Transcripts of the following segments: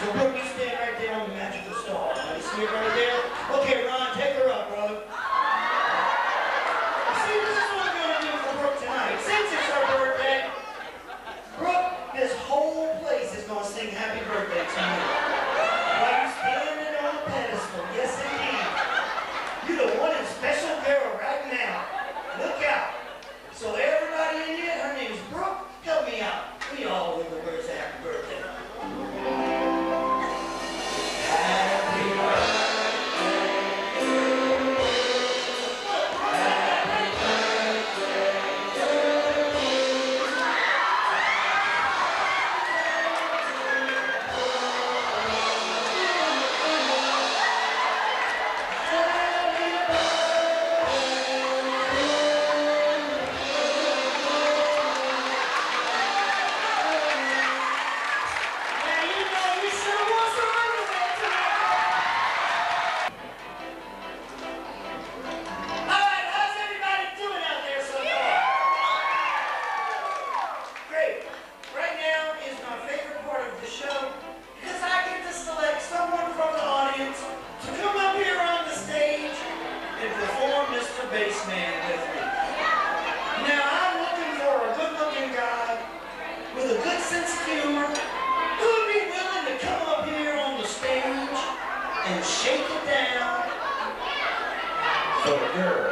So put me stand right there on the magical star. You see it right there? Okay, Ron, take her up, Ron. Now, I'm looking for a good-looking guy with a good sense of humor who'd be willing to come up here on the stage and shake it down for a girl.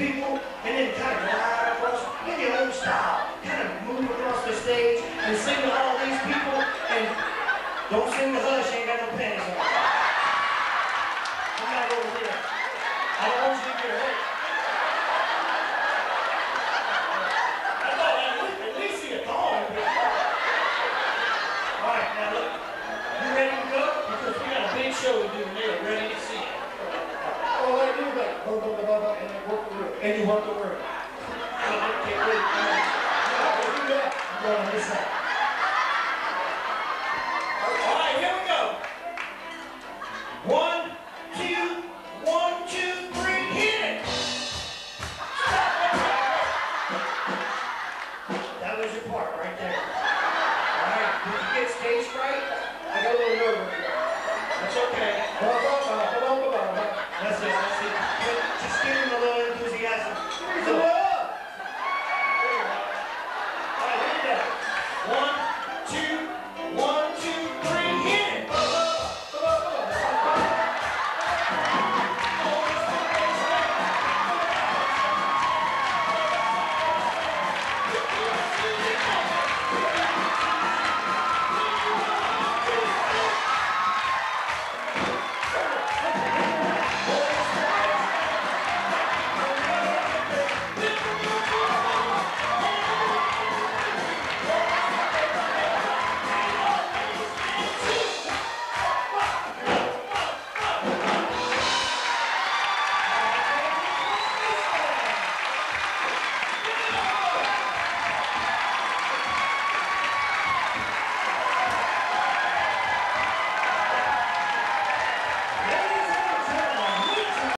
people and you want the to. All right, here we go. One, two, one, two, three, hit it. That was your part right there. All right, did you get stage fright? I got a little nervous.